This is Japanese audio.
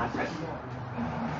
どうも。